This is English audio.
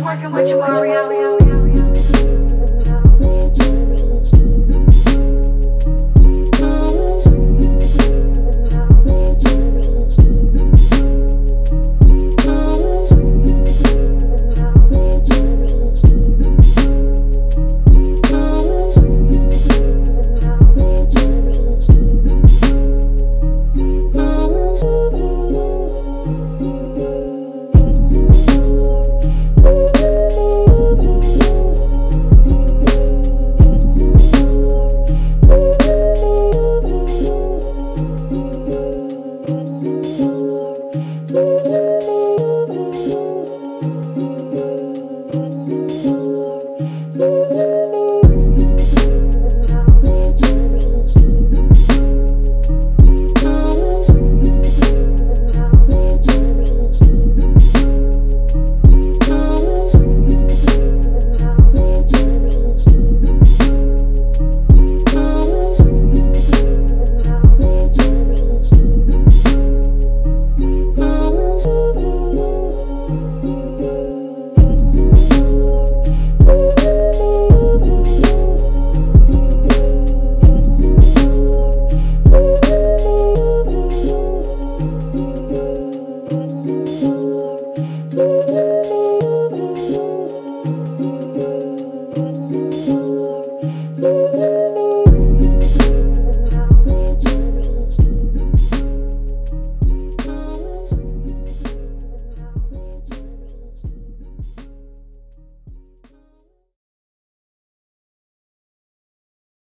working with you, Mario.